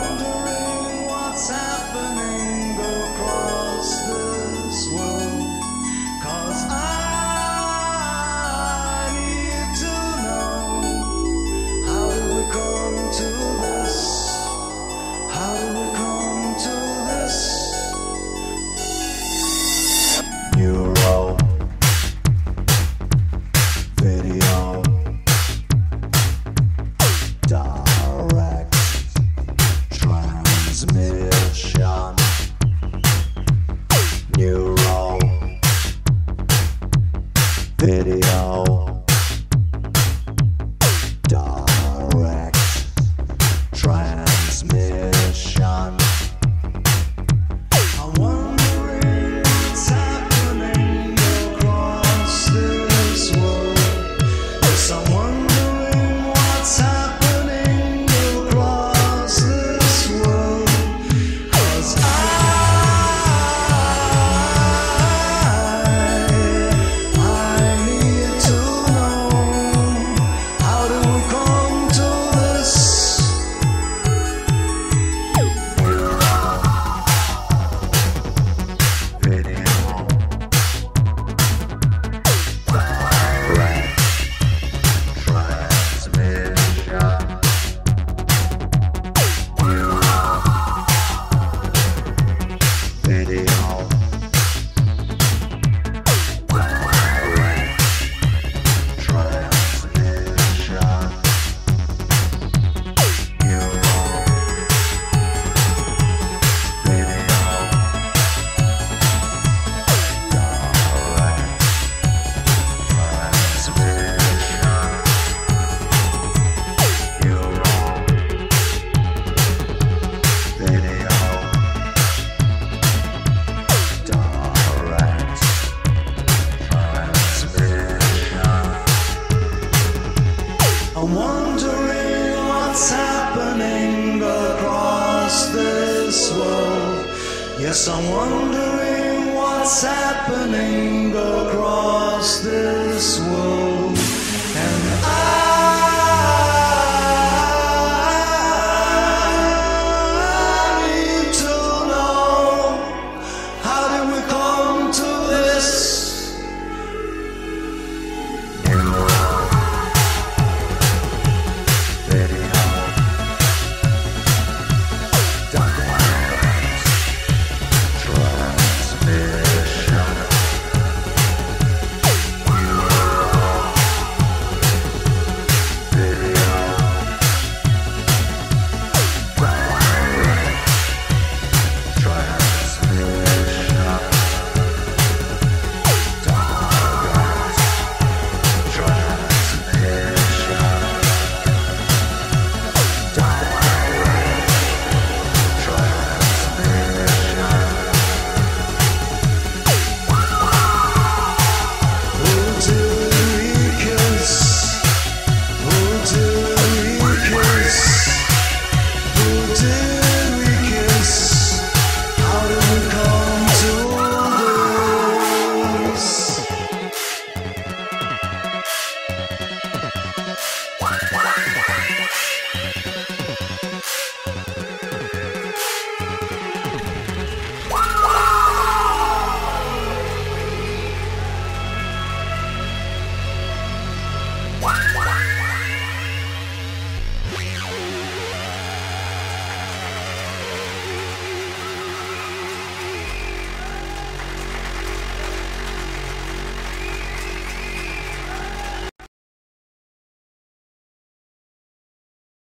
wondering what's happening. Yes, I'm wondering what's happening across this world.